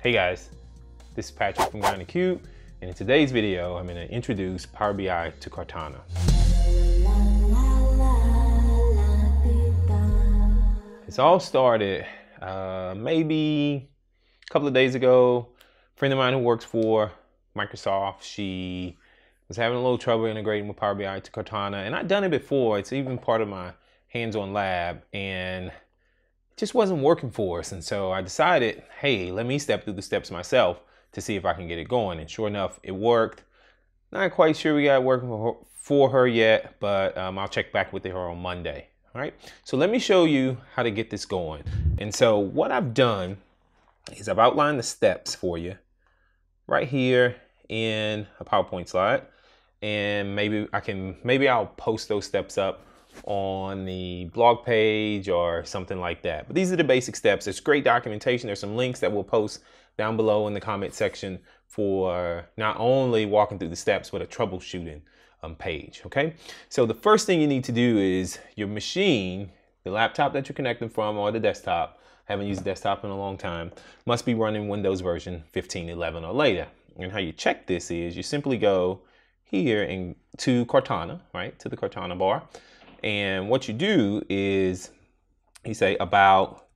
Hey guys, this is Patrick from the Cube, and in today's video, I'm gonna introduce Power BI to Cortana. It's all started uh, maybe a couple of days ago. A friend of mine who works for Microsoft, she was having a little trouble integrating with Power BI to Cortana, and I'd done it before. It's even part of my hands-on lab, and just wasn't working for us. And so I decided, hey, let me step through the steps myself to see if I can get it going. And sure enough, it worked. Not quite sure we got it working for her, for her yet, but um, I'll check back with her on Monday. All right, so let me show you how to get this going. And so what I've done is I've outlined the steps for you right here in a PowerPoint slide. And maybe I can, maybe I'll post those steps up on the blog page or something like that. But these are the basic steps. There's great documentation. There's some links that we'll post down below in the comment section for not only walking through the steps, but a troubleshooting um, page, okay? So the first thing you need to do is your machine, the laptop that you're connecting from or the desktop, haven't used desktop in a long time, must be running Windows version 15.11 or later. And how you check this is you simply go here and to Cortana, right, to the Cortana bar, and what you do is you say about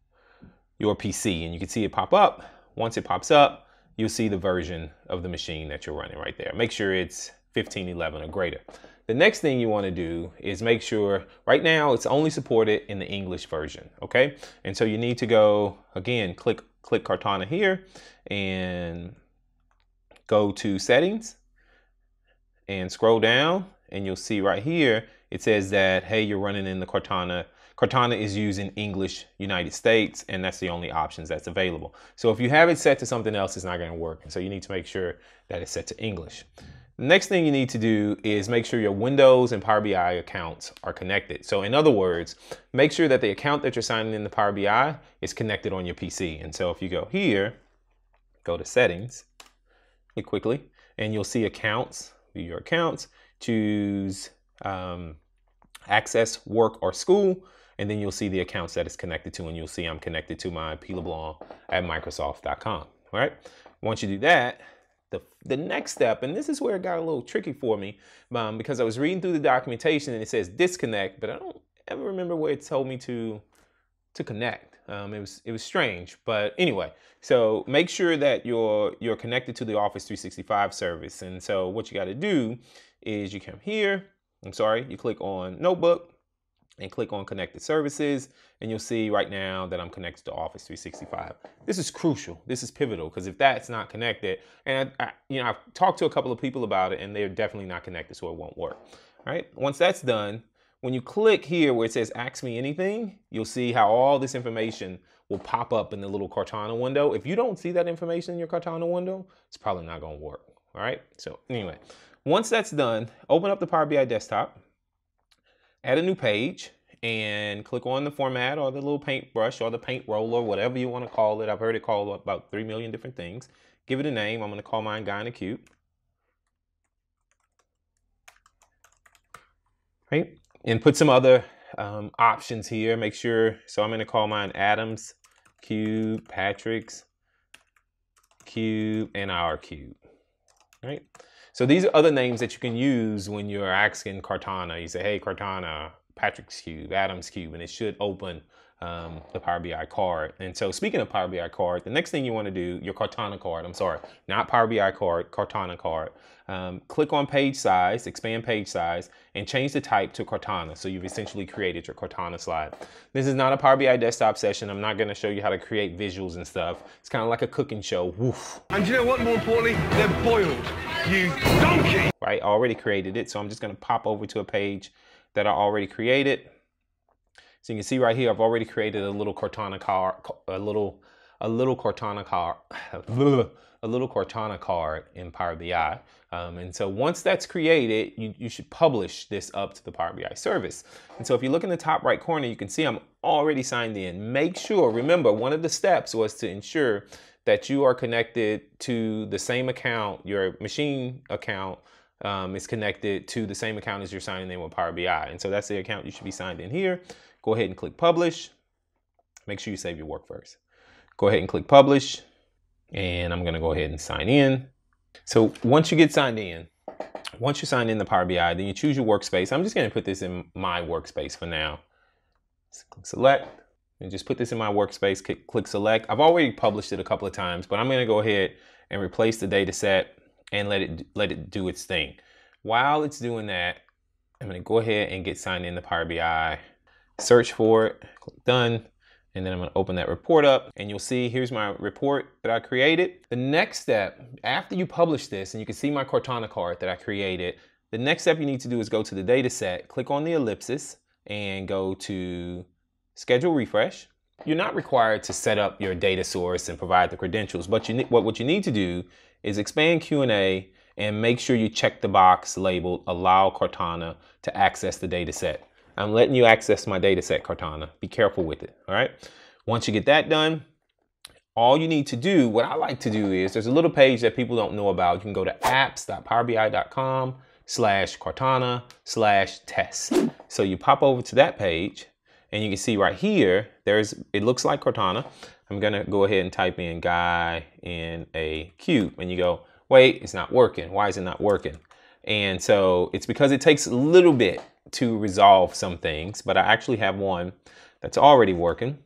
your PC and you can see it pop up. Once it pops up, you'll see the version of the machine that you're running right there. Make sure it's 1511 or greater. The next thing you want to do is make sure right now it's only supported in the English version, okay? And so you need to go again, click click Cortana here and go to settings and scroll down and you'll see right here it says that, hey, you're running in the Cortana. Cortana is using English United States, and that's the only options that's available. So if you have it set to something else, it's not going to work. So you need to make sure that it's set to English. The next thing you need to do is make sure your Windows and Power BI accounts are connected. So in other words, make sure that the account that you're signing in the Power BI is connected on your PC. And so if you go here, go to settings, quickly, and you'll see accounts, view your accounts, choose um, access work or school and then you'll see the accounts that it's connected to and you'll see I'm connected to my P. LeBlanc at Microsoft.com. All right. Once you do that, the, the next step, and this is where it got a little tricky for me um, because I was reading through the documentation and it says disconnect, but I don't ever remember where it told me to to connect. Um, it was it was strange, but anyway. So make sure that you're you're connected to the Office 365 service. And so what you got to do is you come here I'm sorry, you click on Notebook and click on Connected Services, and you'll see right now that I'm connected to Office 365. This is crucial. This is pivotal because if that's not connected, and I, you know, I've talked to a couple of people about it, and they're definitely not connected, so it won't work. All right. Once that's done, when you click here where it says Ask Me Anything, you'll see how all this information will pop up in the little Cortana window. If you don't see that information in your Cortana window, it's probably not going to work. All right. So anyway, once that's done, open up the Power BI desktop, add a new page, and click on the format or the little paintbrush or the paint roller, whatever you want to call it. I've heard it called about 3 million different things. Give it a name. I'm going to call mine Guy in the Cube. Right? And put some other um, options here. Make sure, so I'm going to call mine Adams Cube, Patrick's Cube, and our Cube. Right? So these are other names that you can use when you're asking Cortana. You say, hey, Cortana, Patrick's Cube, Adam's Cube, and it should open um, the Power BI card. And so speaking of Power BI card, the next thing you want to do, your Cortana card, I'm sorry, not Power BI card, Cortana card. Um, click on page size, expand page size, and change the type to Cortana. So you've essentially created your Cortana slide. This is not a Power BI desktop session. I'm not going to show you how to create visuals and stuff. It's kind of like a cooking show. Woof. And you know what? More importantly, they're boiled. You donkey! Right, I already created it. So I'm just going to pop over to a page that I already created. So you can see right here, I've already created a little Cortana card, a little, a little Cortana card, a little Cortana card in Power BI. Um, and so once that's created, you, you should publish this up to the Power BI service. And so if you look in the top right corner, you can see I'm already signed in. Make sure, remember, one of the steps was to ensure that you are connected to the same account, your machine account um, is connected to the same account as you're signing in with Power BI. And so that's the account you should be signed in here. Go ahead and click publish. Make sure you save your work first. Go ahead and click publish. And I'm gonna go ahead and sign in. So once you get signed in, once you sign in the Power BI, then you choose your workspace. I'm just gonna put this in my workspace for now. click select, and just put this in my workspace, click, click select. I've already published it a couple of times, but I'm gonna go ahead and replace the data set and let it, let it do its thing. While it's doing that, I'm gonna go ahead and get signed in to Power BI, search for it, click done, and then I'm gonna open that report up and you'll see here's my report that I created. The next step, after you publish this and you can see my Cortana card that I created, the next step you need to do is go to the data set, click on the ellipsis and go to schedule refresh. You're not required to set up your data source and provide the credentials, but you, what, what you need to do is expand Q&A and make sure you check the box labeled allow Cortana to access the data set. I'm letting you access my data set, Cortana. Be careful with it, all right? Once you get that done, all you need to do, what I like to do is, there's a little page that people don't know about. You can go to apps.powerbi.com slash Cortana slash test. So you pop over to that page and you can see right here, there's it looks like Cortana. I'm gonna go ahead and type in guy in a cube and you go, wait, it's not working. Why is it not working? And so it's because it takes a little bit to resolve some things, but I actually have one that's already working.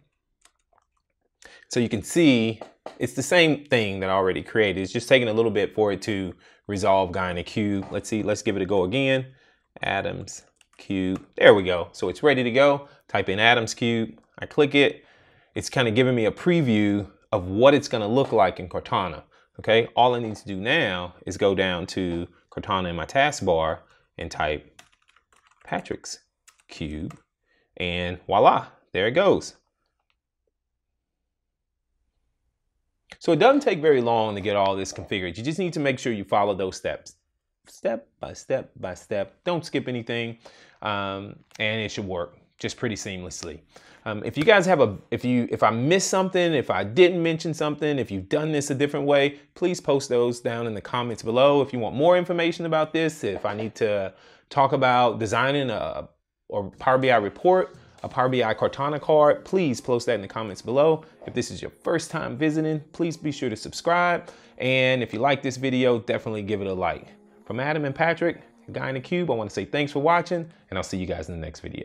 So you can see it's the same thing that I already created. It's just taking a little bit for it to resolve guy in a cube. Let's see, let's give it a go again. Adams cube, there we go. So it's ready to go. Type in Adams cube, I click it. It's kind of giving me a preview of what it's gonna look like in Cortana. Okay, all I need to do now is go down to Cortana in my taskbar and type Patrick's cube. And voila, there it goes. So it doesn't take very long to get all this configured. You just need to make sure you follow those steps. Step by step by step. Don't skip anything. Um, and it should work just pretty seamlessly. Um, if you guys have a, if you, if I missed something, if I didn't mention something, if you've done this a different way, please post those down in the comments below. If you want more information about this, if I need to talk about designing a or Power BI report, a Power BI Cortana card, please post that in the comments below. If this is your first time visiting, please be sure to subscribe. And if you like this video, definitely give it a like. From Adam and Patrick, Guy in the Cube, I want to say thanks for watching, and I'll see you guys in the next video.